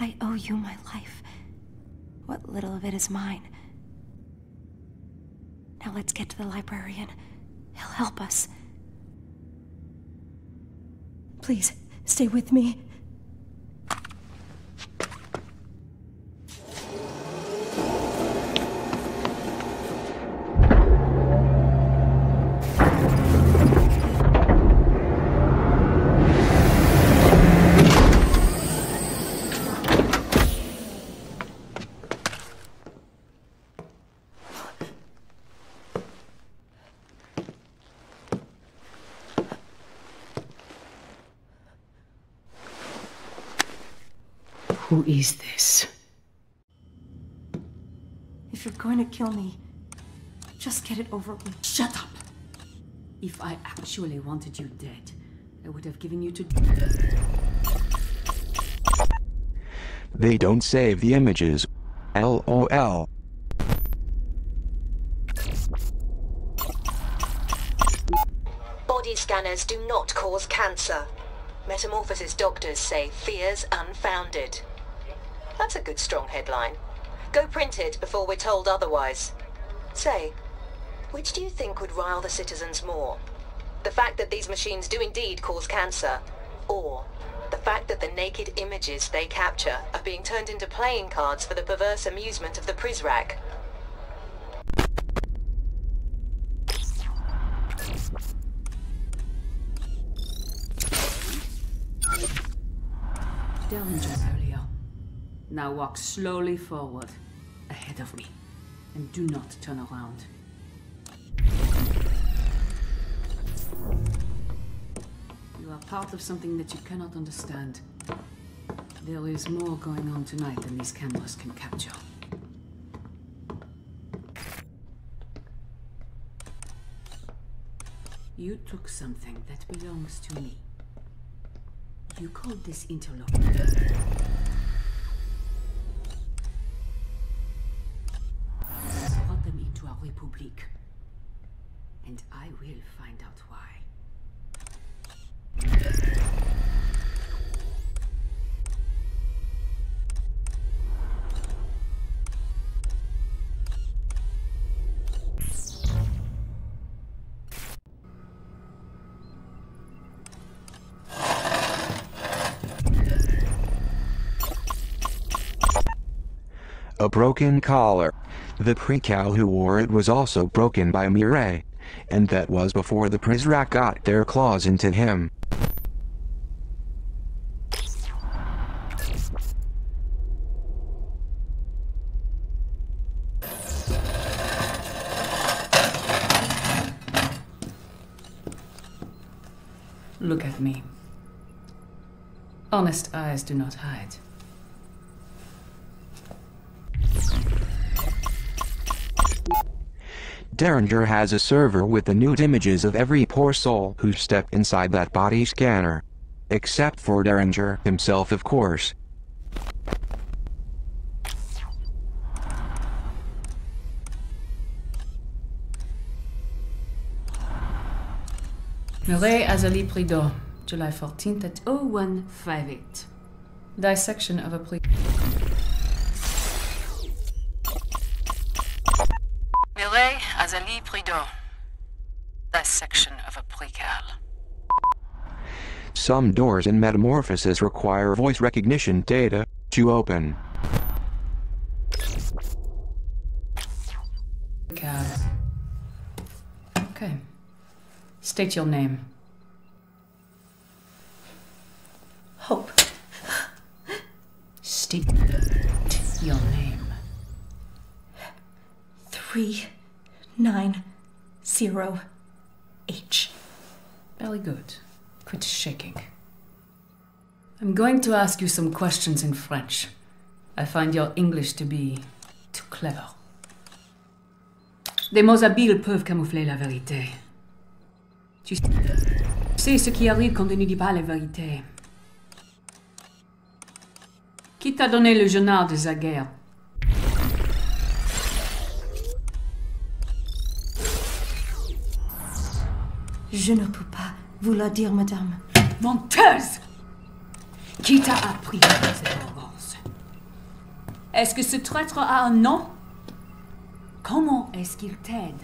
I owe you my life. What little of it is mine. Now let's get to the librarian. He'll help us. Please, stay with me. Who is this? If you're going to kill me, just get it over with. Shut up! If I actually wanted you dead, I would have given you to. They don't save the images. LOL. Body scanners do not cause cancer. Metamorphosis doctors say fears unfounded. That's a good strong headline. Go print it before we're told otherwise. Say, which do you think would rile the citizens more? The fact that these machines do indeed cause cancer, or the fact that the naked images they capture are being turned into playing cards for the perverse amusement of the Prizrak? Earlier. Now walk slowly forward, ahead of me, and do not turn around. You are part of something that you cannot understand. There is more going on tonight than these cameras can capture. You took something that belongs to me. You called this interloper. Republic. And I will find out why. A broken collar. The Precal who wore it was also broken by Mireille. And that was before the Prizrak got their claws into him. Look at me. Honest eyes do not hide. Derringer has a server with the nude images of every poor soul who stepped inside that body scanner. Except for Derringer himself of course. Mireille Azali July 14th at 0158. Dissection of a. Azali Prideaux. Dissection of a precal. Some doors in Metamorphosis require voice recognition data to open. Precal. Okay. State your name. Hope. State your name. Three, nine, zero, H. Very good. Quit shaking. I'm going to ask you some questions in French. I find your English to be too clever. Des mots habiles peuvent camoufler la vérité. Tu sais ce qui arrive quand on ne dit pas la vérité. Qui t'a donné le journal de Zaguerre Je ne peux pas vous la dire, madame. Menteuse! Qui t'a appris cette arrogance Est-ce que ce traître a un nom? Comment est-ce qu'il t'aide?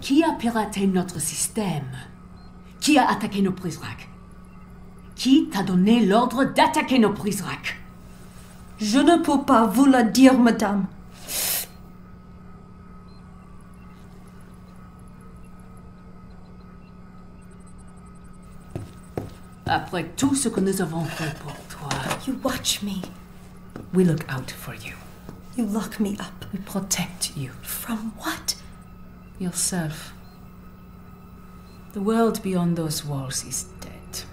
Qui a piraté notre système? Qui a attaqué nos prisracs Qui t'a donné l'ordre d'attaquer nos prisracs Je ne peux pas vous le dire, madame. Après tout ce que nous avons fait pour toi, You watch me. we look out for you. You lock me up. We protect you. From what? Yourself. The world beyond those walls is dead.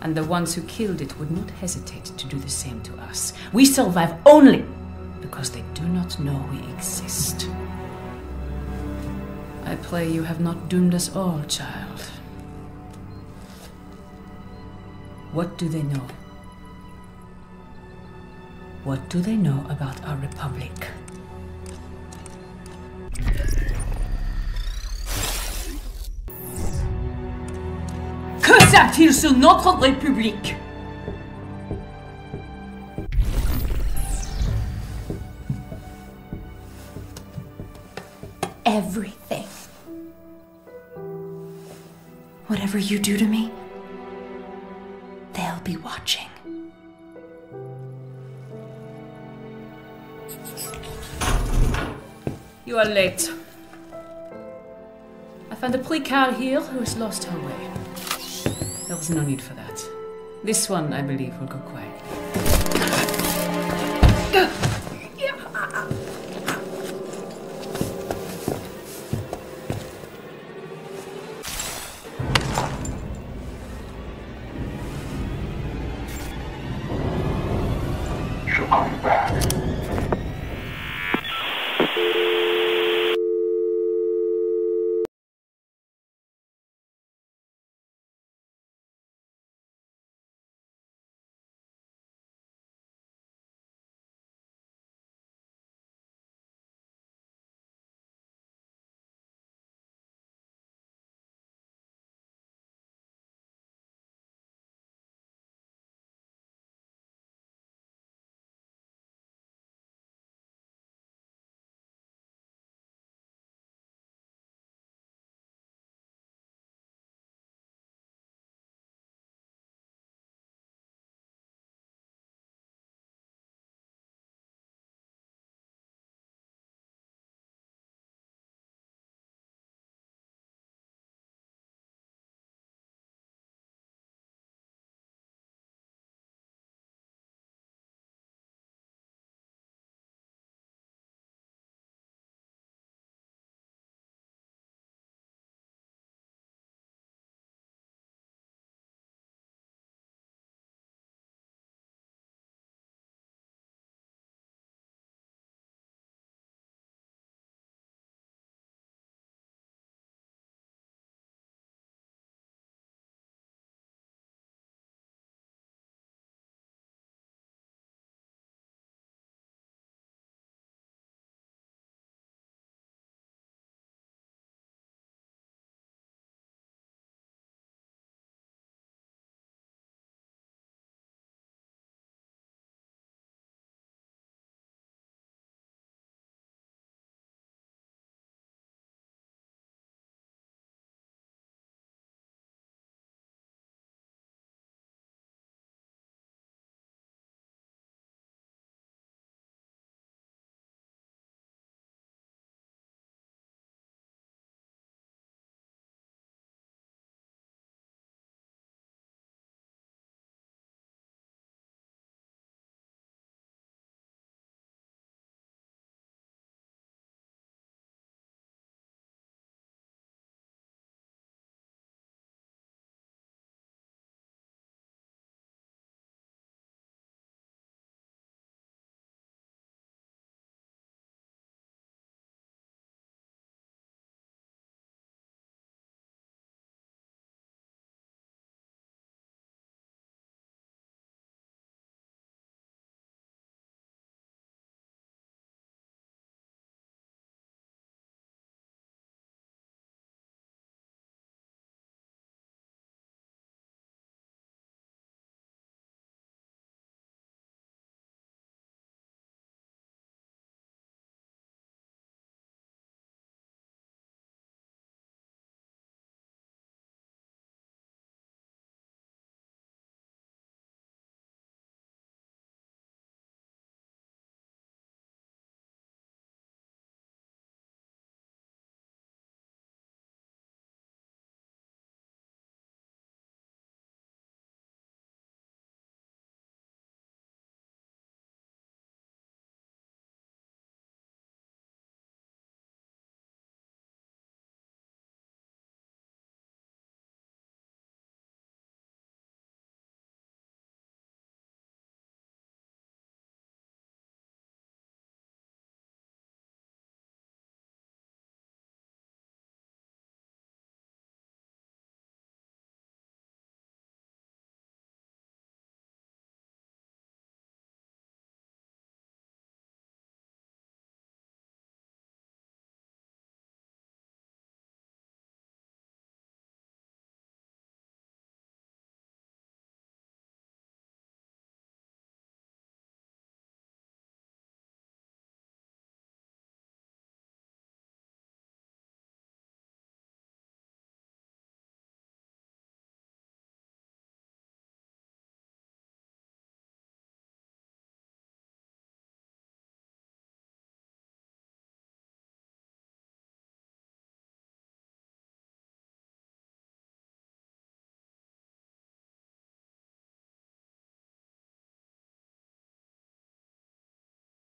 And the ones who killed it would not hesitate to do the same to us. We survive only because they do not know we exist. I pray you have not doomed us all, child. What do they know? What do they know about our republic? Que savent-ils sur notre république Everything. Whatever you do to me, be watching. You are late. I found a precal here who has lost her way. There was no need for that. This one, I believe, will go quietly.